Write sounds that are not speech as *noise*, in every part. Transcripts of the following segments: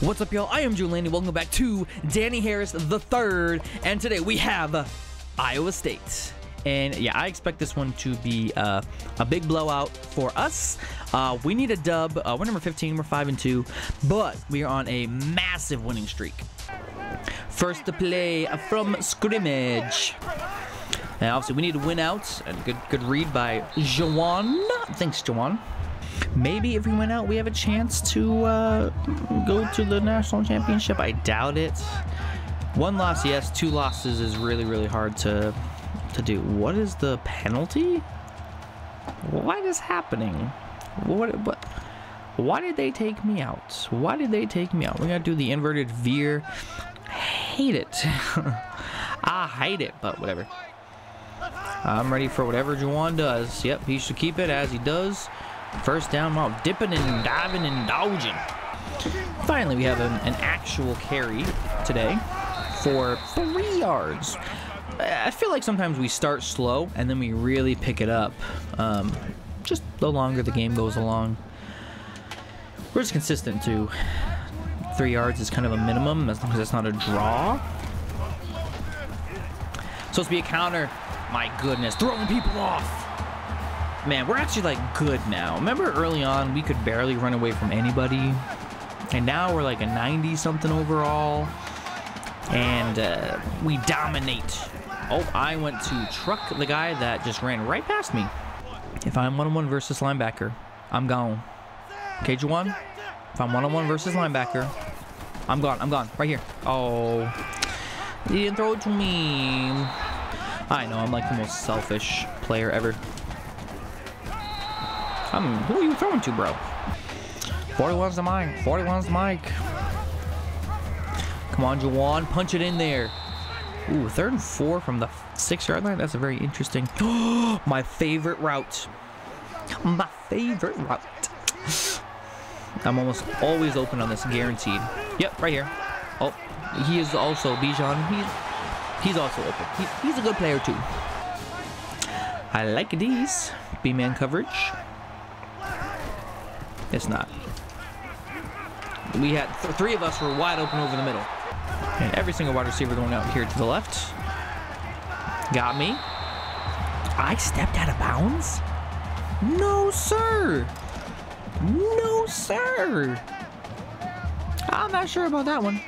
What's up, y'all? I am Julian. Welcome back to Danny Harris the third, and today we have Iowa State. And yeah, I expect this one to be uh, a big blowout for us. Uh, we need a dub. Uh, we're number 15. We're five and two, but we are on a massive winning streak. First to play from scrimmage. Now, obviously, we need to win out. And good, good read by Jawan. Thanks, Jawan. Maybe if we win out, we have a chance to uh, go to the national championship. I doubt it. One loss, yes. Two losses is really, really hard to to do. What is the penalty? What is happening? What? What? Why did they take me out? Why did they take me out? We gotta do the inverted veer. Hate it. I *laughs* hate it, but whatever. I'm ready for whatever Juwan does. Yep, he should keep it as he does. First down while dipping and diving and dodging. Finally, we have an, an actual carry today for three yards. I feel like sometimes we start slow and then we really pick it up. Um, just the longer the game goes along. We're just consistent too. Three yards is kind of a minimum as long as it's not a draw. Supposed to be a counter. My goodness, throwing people off. Man, we're actually like good now. Remember early on, we could barely run away from anybody. And now we're like a 90 something overall. And uh, we dominate. Oh, I went to truck the guy that just ran right past me. If I'm one on one versus linebacker, I'm gone. Okay, Juwan? If I'm one on one versus linebacker, I'm gone. I'm gone. Right here. Oh. He didn't throw it to me. I know, I'm like the most selfish player ever. I'm, who are you throwing to, bro? 41's the Mike. 41's the Mike. Come on, Jawan. Punch it in there. Ooh, third and four from the six-yard line. That's a very interesting... *gasps* My favorite route. My favorite route. I'm almost always open on this, guaranteed. Yep, right here. Oh, he is also Bijan. He's he's also open. He, he's a good player too. I like these B-man coverage. It's not. We had th three of us were wide open over the middle. And every single wide receiver going out here to the left. Got me. I stepped out of bounds? No, sir. No, sir. I'm not sure about that one.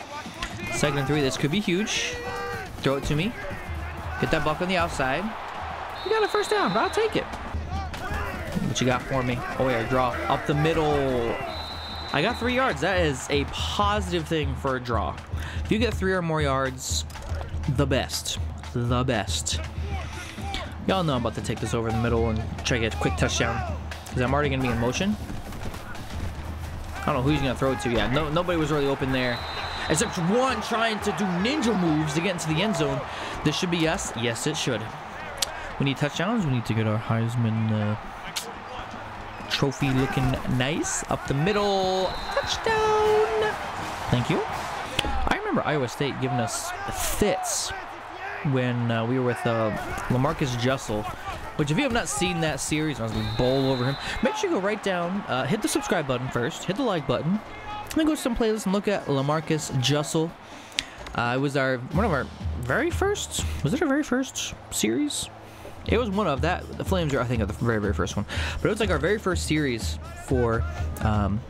Second and three. This could be huge. Throw it to me. Get that buck on the outside. You got a first down, but I'll take it. You got for me? Oh, yeah, draw. Up the middle. I got three yards. That is a positive thing for a draw. If you get three or more yards, the best. The best. Y'all know I'm about to take this over the middle and try to get a quick touchdown. Because I'm already going to be in motion. I don't know who he's going to throw it to. Yeah, no, nobody was really open there. Except one trying to do ninja moves to get into the end zone. This should be us. Yes, it should. We need touchdowns. We need to get our Heisman... Uh, trophy looking nice. Up the middle. Touchdown. Thank you. I remember Iowa State giving us fits when uh, we were with uh, Lamarcus Jussel. Which, if you have not seen that series, I was going to bowl over him. Make sure you go right down, uh, hit the subscribe button first, hit the like button, then go to some playlists and look at Lamarcus Jussel. Uh, it was our one of our very first. Was it our very first series? It was one of that. The Flames are, I think, of the very, very first one. But it was like our very first series for um,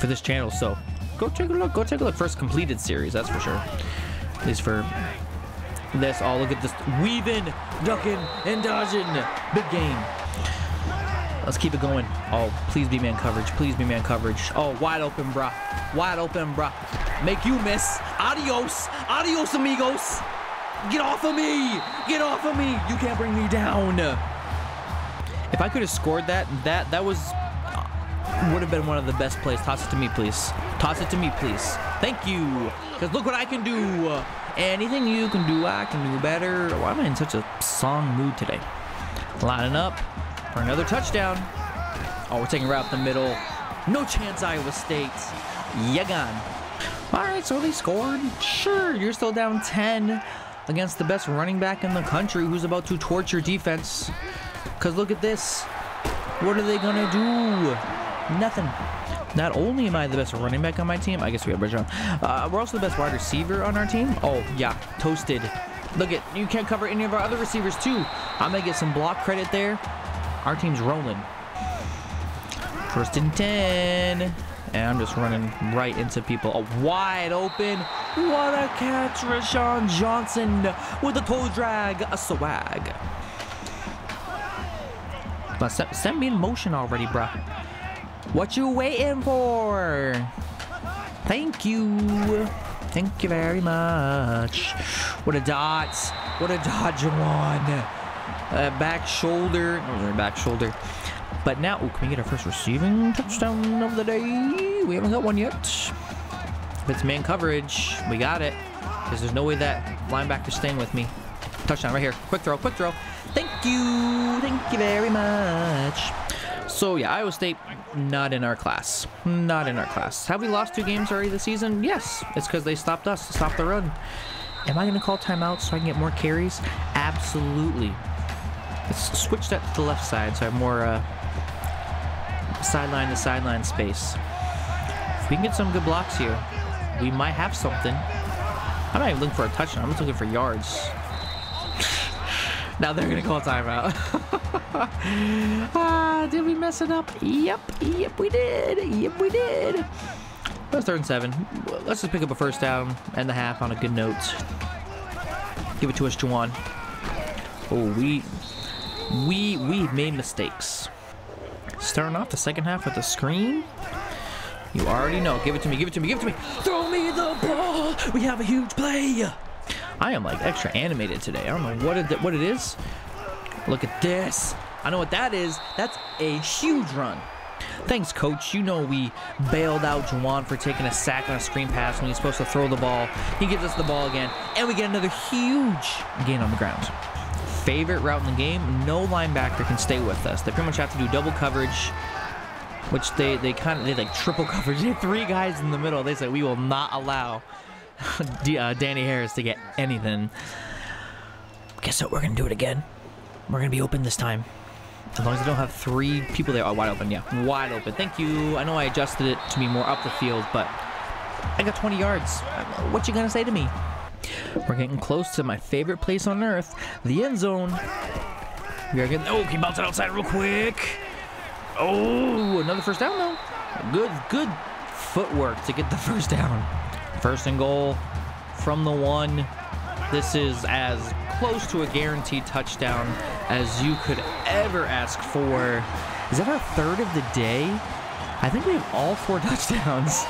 for this channel. So go take a look. Go take a look. First completed series, that's for sure. At least for this. Oh, look at this. Weaving, ducking, and dodging. Big game. Let's keep it going. Oh, please be man coverage. Please be man coverage. Oh, wide open, bruh. Wide open, bruh. Make you miss. Adios. Adios, amigos. Get off of me! Get off of me! You can't bring me down. If I could have scored that, that that was uh, would have been one of the best plays. Toss it to me, please. Toss it to me, please. Thank you. Because look what I can do. Anything you can do, I can do better. Why am I in such a song mood today? Lining up for another touchdown. Oh, we're taking right up the middle. No chance, Iowa State. You gone. All right, so they scored. Sure, you're still down 10 against the best running back in the country who's about to torture defense. Because look at this. What are they going to do? Nothing. Not only am I the best running back on my team, I guess we have Bridgeon. Uh, we're also the best wide receiver on our team. Oh, yeah, toasted. Look at, you can't cover any of our other receivers too. I'm gonna get some block credit there. Our team's rolling. First and 10. And I'm just running right into people. A wide open. What a catch, Rashawn Johnson with a toe drag, a swag. But send me in motion already, bruh. What you waiting for? Thank you. Thank you very much. What a dot. What a dodge one. Uh, back shoulder. Oh, back shoulder. But now, ooh, can we get our first receiving touchdown of the day? We haven't got one yet. If it's man coverage, we got it. Because there's no way that linebacker's staying with me. Touchdown right here. Quick throw, quick throw. Thank you. Thank you very much. So yeah, Iowa State not in our class. Not in our class. Have we lost two games already this season? Yes. It's because they stopped us, stopped the run. Am I going to call timeout so I can get more carries? Absolutely. Let's switch that to the left side so I have more uh, sideline to sideline space. If we can get some good blocks here, we might have something. I'm not even looking for a touchdown. I'm just looking for yards. now they're going to call timeout. *laughs* ah, did we mess it up? Yep. Yep, we did. Yep, we did. Let's third and seven. Let's just pick up a first down and a half on a good note. Give it to us, Juwan. Oh, we we we made mistakes. Starting off the second half with a screen. You already know. Give it to me. Give it to me. Give it to me. Throw me the ball. We have a huge play. I am like extra animated today. I don't know what it, what it is. Look at this. I know what that is. That's a huge run. Thanks, coach. You know we bailed out Juwan for taking a sack on a screen pass when he's supposed to throw the ball. He gives us the ball again, and we get another huge gain on the ground favorite route in the game, no linebacker can stay with us. They pretty much have to do double coverage, which they, they kind of, they like triple *laughs* coverage. They have three guys in the middle. They say, we will not allow *laughs* uh, Danny Harris to get anything. Guess what? We're going to do it again. We're going to be open this time. As long as I don't have three people there. Oh, wide open. Yeah, wide open. Thank you. I know I adjusted it to be more up the field, but I got 20 yards. What you going to say to me? We're getting close to my favorite place on earth, the end zone. We are getting. Oh, he bounced it outside real quick? Oh, another first down though. Good, good footwork to get the *laughs* first down. First and goal from the one. This is as close to a guaranteed touchdown as you could ever ask for. Is that our third of the day? I think we have all four *laughs* touchdowns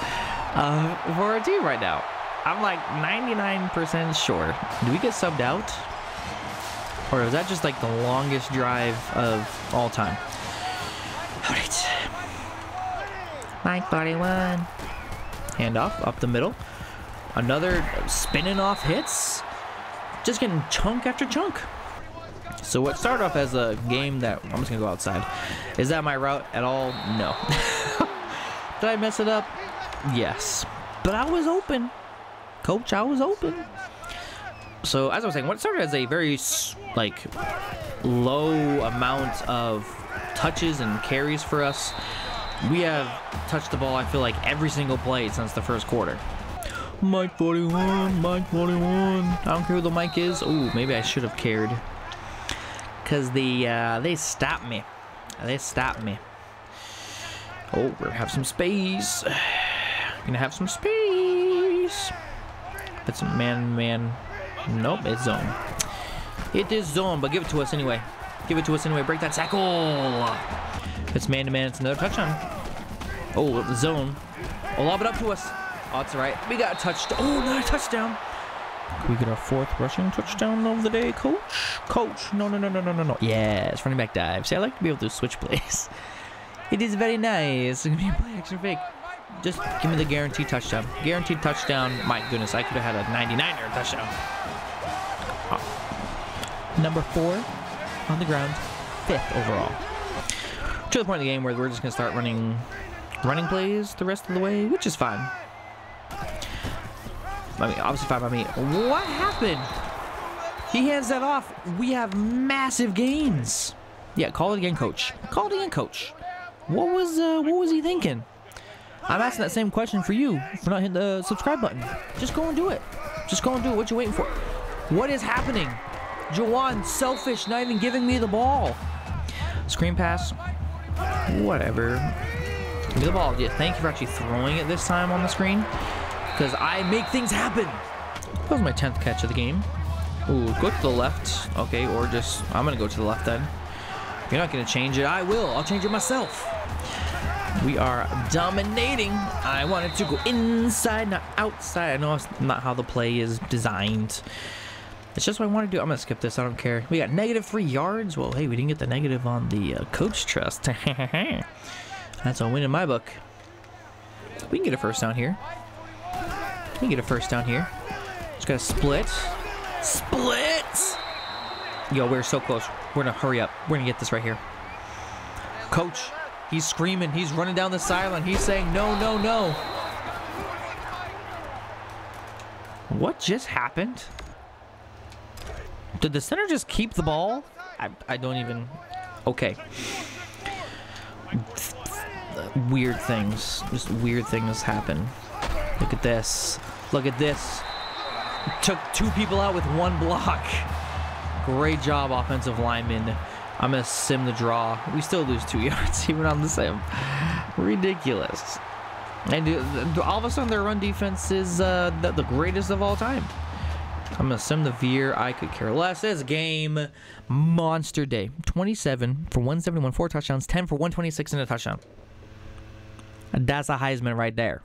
uh, for our team right now. I'm like 99% sure. Do we get subbed out? Or is that just like the longest drive of all time? Alright. Mike 41. Handoff up the middle. Another spinning off hits. Just getting chunk after chunk. So what started off as a game that I'm just gonna go outside. Is that my route at all? No. *laughs* Did I mess it up? Yes. But I was open. Coach, I was open. So as I was saying, what started as a very like low amount of touches and carries for us, we have touched the ball. I feel like every single play since the first quarter. Mike 41, Mike 41. I don't care who the Mike is. Oh, maybe I should have cared. Cause the uh, they stopped me. They stopped me. Oh, we're gonna have some space. *sighs* Gonna have some space. It's man, man. Nope, it's zone. It is zone, but give it to us anyway. Give it to us anyway. Break that tackle. it's man to man. It's another touchdown. Oh, zone. Oh, lob it up to us. Oh, it's all right. We got oh, a touchdown. Oh, another touchdown. We get our fourth rushing touchdown of the day, coach? Coach. No, no, no, no, no, no, no. Yes, running back dive. See, I like to be able to switch *laughs* plays. It is very nice. It's going to be a play action fake. Just give me the guaranteed touchdown. Guaranteed touchdown. My goodness, I could have had a 99-yard touchdown. Oh. Number four on the ground, fifth overall. To the point of the game where we're just gonna start running, running plays the rest of the way, which is fine. I mean, obviously fine by me. What happened? He hands that off. We have massive gains. Yeah, call it again, coach. Call it again, coach. What was uh, what was he thinking? I'm asking that same question for you for not hitting the subscribe button. Just go and do it. Just go and do it. What you waiting for? What is happening? Jawan, selfish, not even giving me the ball. Screen pass. Whatever. Give me the ball. Yeah, thank you for actually throwing it this time on the screen. Because I make things happen. That was my 10th catch of the game. Ooh, go to the left. Okay, or just, I'm going to go to the left then. You're not going to change it. I will. I'll change it myself. We are dominating. I wanted to go inside, not outside. I know it's not how the play is designed. It's just what I want to do. I'm going to skip this. I don't care. We got negative three yards. Well, hey, we didn't get the negative on the uh, coach trust. *laughs* That's a win in my book. We can get a first down here. We can get a first down here. Just got to split. Split! Yo, we're so close. We're going to hurry up. We're going to get this right here. Coach, he's screaming. He's running down the sideline. He's saying, no, no, no. What just happened? Did the center just keep the ball? I, I don't even... Okay. Weird things. Just weird things happen. Look at this. Look at this. Took two people out with one block. Great job, offensive lineman. I'm to sim the draw. We still lose two *laughs* yards even on the sim. Ridiculous. And all of a sudden, their run defense is uh, the, greatest of all time. I'm to sim the veer. I could care less. This game, monster day. 27 for 171, four touchdowns, 10 for 126 and a touchdown. That's a Heisman right there.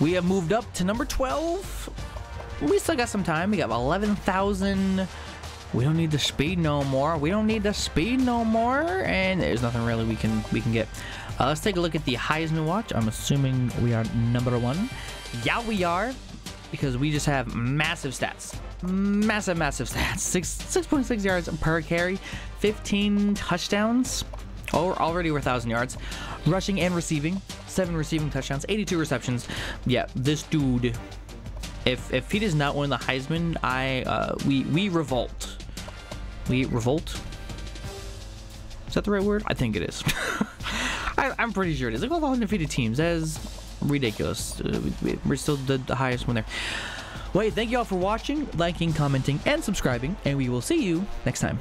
We have moved up to number 12. We still got some time. We got 11,000. We don't need the speed no more. We don't need the speed no more. And there's nothing really we can we can get. Uh, let's take a look at the Heisman watch. I'm assuming we are number one. Yeah, we are. Because we just have massive stats. Massive, massive stats. *laughs* Six, 6.6 yards per carry. 15 touchdowns. Oh, already over 1,000 yards. Rushing and receiving. Seven receiving touchdowns. 82 receptions. Yeah, this dude if if he does not win the Heisman, I uh, we we revolt. We revolt. Is that the right word? I think it is. *laughs* I, am pretty sure it is. Look at all the undefeated teams. That is ridiculous. Uh, we, are still the, the highest one there. Wait, thank you all for watching, liking, commenting, and subscribing, and we will see you next time.